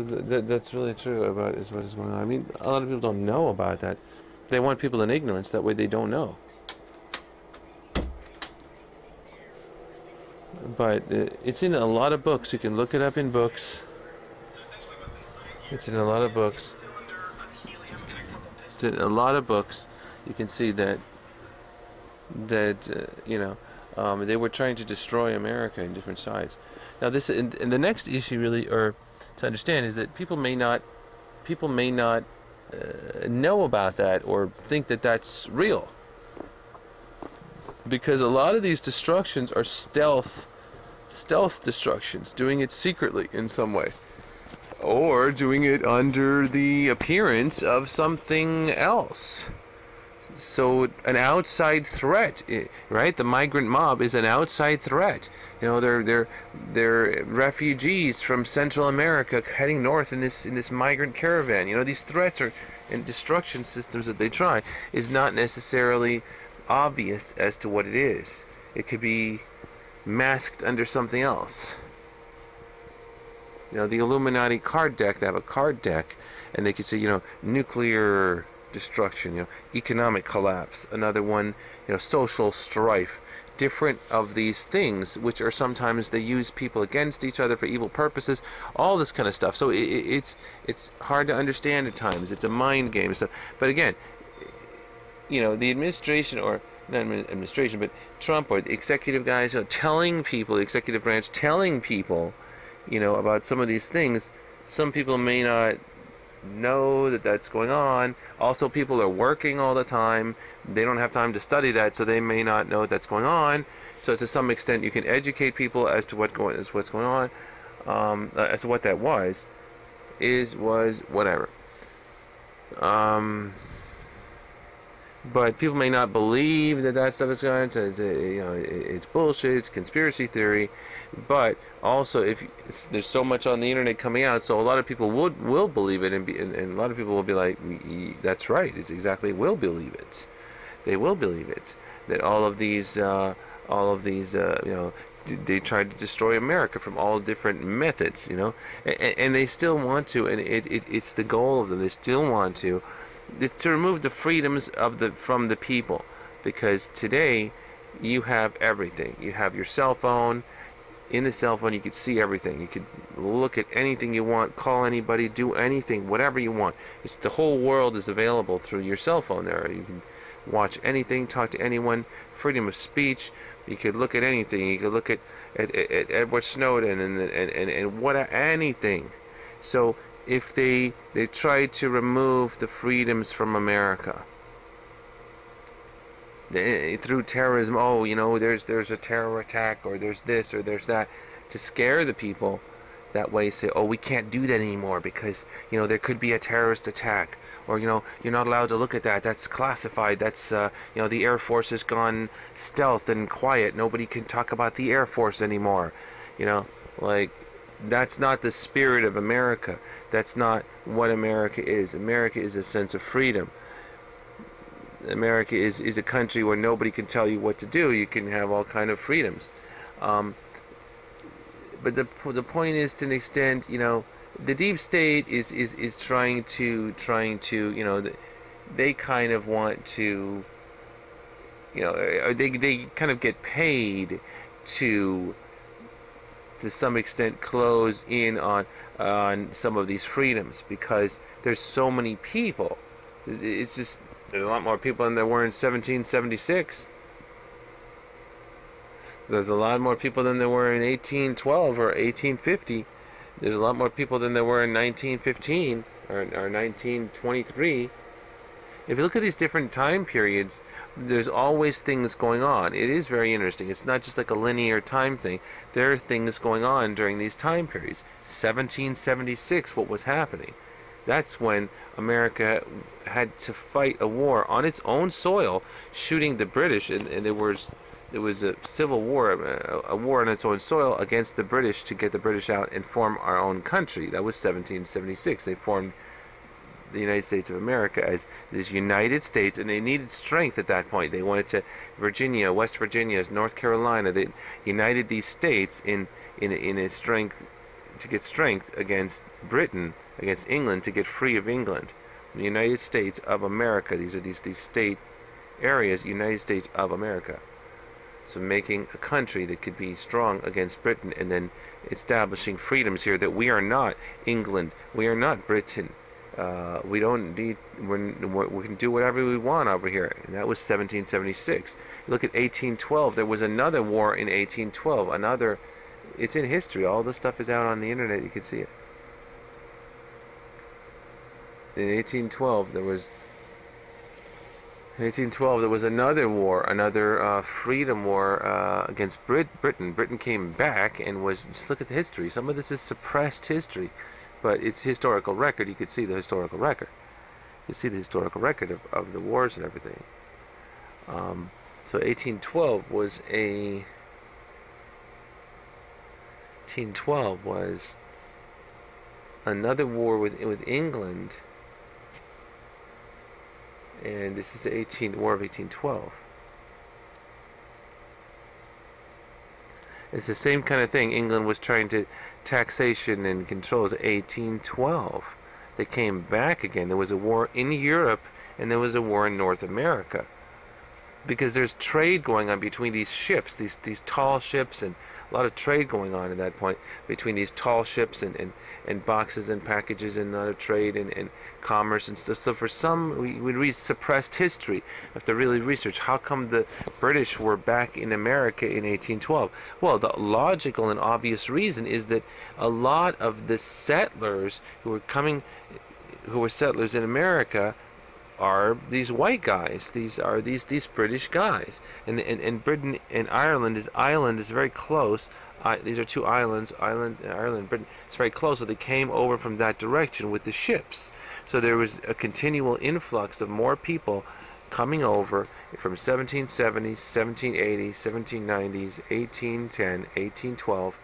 So th- th- that's really true about is what is going on. I mean, a lot of people don't know about that. They want people in ignorance. That way, they don't know. But uh, it's in a lot of books. You can look it up in books. It's in a lot of books. It's in a lot of books. You can see that that uh, you know um, they were trying to destroy America in different sides. Now, this and, and the next issue really, or to understand, is that people may not people may not uh, know about that or think that that's real. Because a lot of these destructions are stealth stealth destructions doing it secretly in some way. Or doing it under the appearance of something else so an outside threat right? The migrant mob is an outside threat. You know they're they're they're refugees from central america heading north in this in this migrant caravan. You know these threats are and destruction systems that they try is not necessarily obvious as to what it is. It could be masked under something else. You know the illuminati card deck they have a card deck and they could say you know nuclear destruction, you know, economic collapse, another one, you know, social strife, different of these things, which are sometimes they use people against each other for evil purposes, all this kind of stuff. So it, it's it's hard to understand at times. It's a mind game. So, but again, you know, the administration or not administration, but Trump or the executive guys, you know, telling people, the executive branch telling people, you know, about some of these things. Some people may not know that that's going on. Also, people are working all the time. They don't have time to study that, so they may not know that's going on. So, to some extent, you can educate people as to what going is what's going on, um, uh, as to what that was, is was whatever. Um, but people may not believe that that stuff is going. on. It's, you know, it's bullshit. It's conspiracy theory. But also, if there's so much on the internet coming out, so a lot of people would will believe it, and, be, and, and a lot of people will be like, "That's right. It's exactly will believe it. They will believe it. That all of these, uh, all of these, uh, you know." They tried to destroy America from all different methods, you know, and, and they still want to, and it, it, it's the goal of them. They still want to, it's to remove the freedoms of the from the people because today you have everything you have your cell phone in the cell phone you could see everything. You could look at anything you want call anybody do anything whatever you want. It's the whole world is available through your cell phone there. You can watch anything talk to anyone freedom of speech. You could look at anything. You could look at at, at edward snowden and, and and and what anything. So if they they try to remove the freedoms from America through terrorism. Oh, you know, there's there's a terror attack, or there's this, or there's that, to scare the people. That way, say, oh, we can't do that anymore because you know there could be a terrorist attack, or you know you're not allowed to look at that. That's classified. That's uh, you know the Air Force has gone stealth and quiet. Nobody can talk about the Air Force anymore. You know, like that's not the spirit of America. That's not what America is. America is a sense of freedom. America is, is a country where nobody can tell you what to do. You can have all kind of freedoms. Um, but the the point is, to an extent, you know, the deep state is, is, is trying to trying to you know, they kind of want to, you know, they they kind of get paid to to some extent close in on on some of these freedoms because there's so many people. It's just there's a lot more people than there were in 1776. There's a lot more people than there were in 1812 or 1850. There's a lot more people than there were in 1915 or, or 1923. If you look at these different time periods, there's always things going on. It is very interesting. It's not just like a linear time thing. There are things going on during these time periods. 1776, what was happening? That's when America had to fight a war on its own soil, shooting the British, and, and there was there was a civil war, a, a, war on its own soil against the British to get the British out and form our own country. That was 1776. They formed the United States of America as this United States, and they needed strength at that point. They wanted to Virginia, West Virginia, North Carolina. They united these states in in in a strength to get strength against Britain, against England, to get free of England. The United States of America. These are these these state areas, United States of America. So making a country that could be strong against Britain and then establishing freedoms here that we are not England, we are not Britain. Uh, we don't need, we can do whatever we want over here. And that was 1776. look at 1812. There was another war in 1812. Another, it's in history. All this stuff is out on the internet. You can see it. In 1812, there was 1812, there was another war, another uh, freedom war uh, against Brit- Britain. Britain came back and was. Just look at the history. Some of this is suppressed history, but it's historical record. You could see the historical record. You see the historical record of, of the wars and everything. Um, so 1812 was a. 1812 was another war with with England and this is the 18 War of 1812. It's the same kind of thing. England was trying to taxation and controls 1812. They came back again. There was a war in Europe and there was a war in North America because there's trade going on between these ships, these these tall ships, and a lot of trade going on at that point between these tall ships and, and, and boxes and packages and other trade and, and commerce and stuff. So for some, we, we read suppressed history. have to really research how come the British were back in America in 1812. Well, the logical and obvious reason is that a lot of the settlers who were coming, who were settlers in America, are these white guys. These are these these British guys. And and, and Britain and Ireland is Ireland is very close. I, these are two islands, Ireland, Ireland, Britain. It's very close. So they came over from that direction with the ships. So there was a continual influx of more people coming over from 1770s, 1780s, 1790s, 1810, 1812,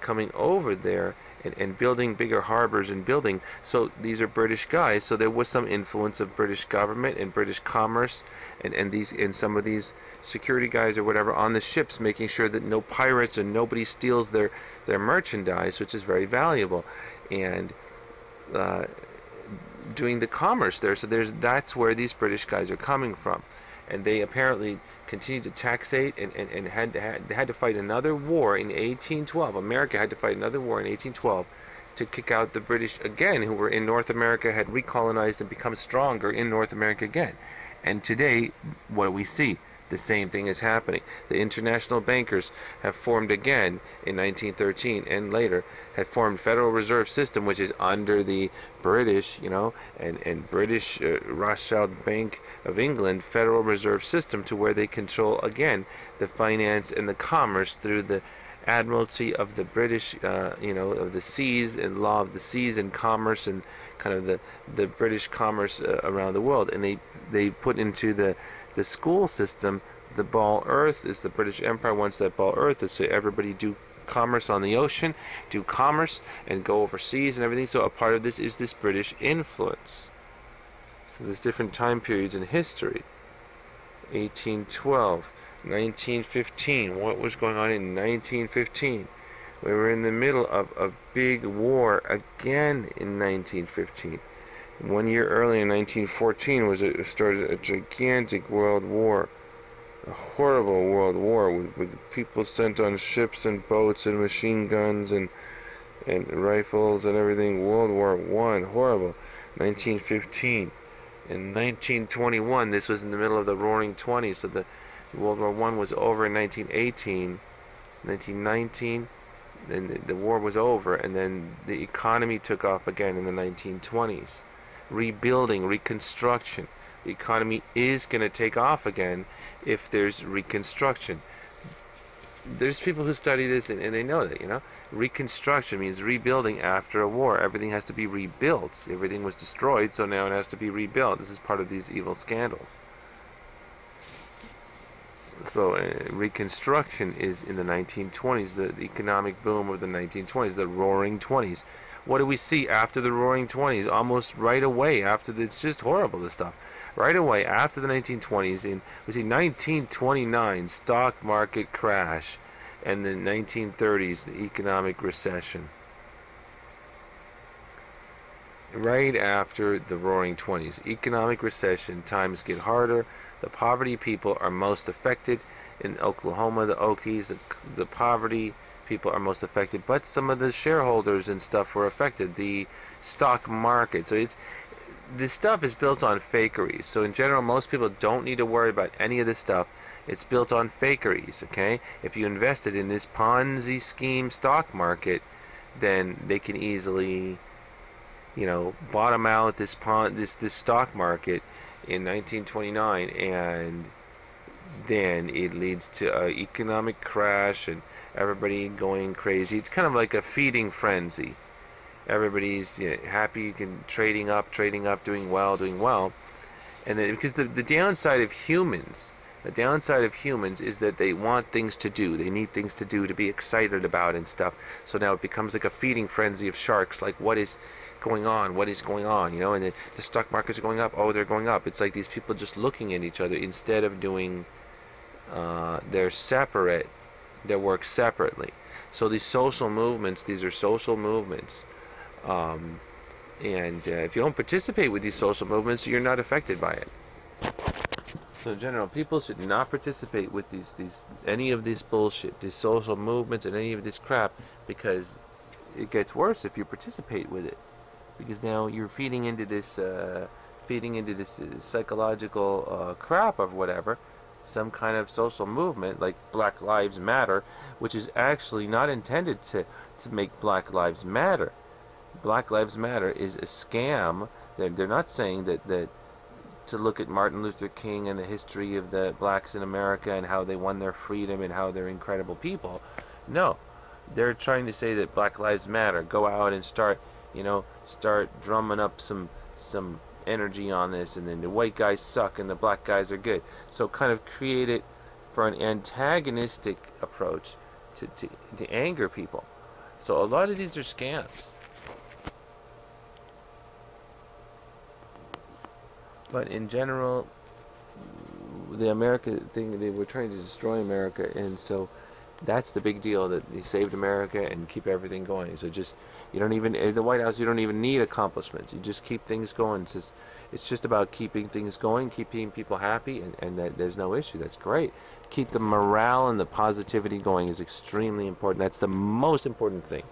coming over there and, and building bigger harbors and building. So these are British guys. So there was some influence of British government and British commerce, and and these and some of these security guys or whatever on the ships, making sure that no pirates and nobody steals their their merchandise, which is very valuable, and. Uh, doing the commerce there so there's that's where these British guys are coming from and they apparently continued to taxate and, and, and had, had, had to fight another war in 1812. America had to fight another war in 1812 to kick out the British again, who were in North America, had recolonized and become stronger in North America again. And today, what do we see? The same thing is happening. The international bankers have formed again in 1913 and later have formed Federal Reserve System, which is under the British, you know, and and British uh, Rothschild Bank of England Federal Reserve System, to where they control again the finance and the commerce through the admiralty of the British, uh, you know, of the seas and law of the seas and commerce and kind of the the British commerce uh, around the world, and they they put into the the school system, the ball earth is the British Empire wants that ball earth is so everybody do commerce on the ocean, do commerce and go overseas and everything. So a part of this is this British influence. So there's different time periods in history. 1812, 1915. What was going on in 1915? We were in the middle of a big war again in 1915. One year earlier, in 1914, was started a gigantic world war, a horrible world war with, with people sent on ships and boats and machine guns and and rifles and everything. World War One, horrible. 1915. In 1921, this was in the middle of the Roaring Twenties, so the World War One was over in 1918. 1919, then the war was over, and then the economy took off again in the 1920s rebuilding, reconstruction. The economy is going to take off again if there's reconstruction. There's people who study this and, and, they know that, you know. Reconstruction means rebuilding after a war. Everything has to be rebuilt. Everything was destroyed, so now it has to be rebuilt. This is part of these evil scandals. So, uh, Reconstruction is in the 1920s, the, the economic boom of the 1920s, the roaring 20s what do we see after the Roaring Twenties? Almost right away after the, it's just horrible this stuff. Right away after the 1920s, in we see 1929 stock market crash, and the 1930s the economic recession. right after the roaring 20s. Economic recession, times get harder. The poverty people are most affected. In Oklahoma, the Okies, the, the poverty people are most affected, but some of the shareholders and stuff were affected. The stock market. So it's this stuff is built on fakeries. So in general, most people don't need to worry about any of this stuff. It's built on fakeries. Okay, if you invested in this Ponzi scheme stock market, then they can easily, you know, bottom out this pon this this stock market in 1929 and then it leads to an economic crash and everybody going crazy. It's kind of like a feeding frenzy everybody's you know, happy, can trading up, trading up, doing well, doing well. And then because the the downside of humans, the downside of humans is that they want things to do. They need things to do to be excited about and stuff. So now it becomes like a feeding frenzy of sharks. Like what is going on? What is going on? You know, and the, the stock markets are going up. Oh, they're going up. It's like these people just looking at each other instead of doing uh, their separate They work separately. So these social movements, these are social movements um, and uh, if you don't participate with these social movements, you're not affected by it. So in general, people should not participate with these these any of this bullshit, these social movements, and any of this crap, because it gets worse if you participate with it. Because now you're feeding into this, uh, feeding into this uh, psychological uh, crap of whatever, some kind of social movement like Black Lives Matter, which is actually not intended to to make Black Lives Matter. Black Lives Matter is a scam. They're, they're not saying that, that to look at Martin Luther King and the history of the blacks in America and how they won their freedom and how they're incredible people. No. They're trying to say that Black Lives Matter. Go out and start, you know, start drumming up some some energy on this and then the white guys suck and the black guys are good. So kind of create it for an antagonistic approach to, to, to anger people. So a lot of these are scams. But in general, the America thing, they were trying to destroy America, and so that's the big deal that he saved America and keep everything going. So just you don't even in the White House, you don't even need accomplishments. You just keep things going. It's just, it's just about keeping things going, keeping people happy, and, and that there's no issue. That's great. Keep the morale and the positivity going is extremely important. That's the most important thing.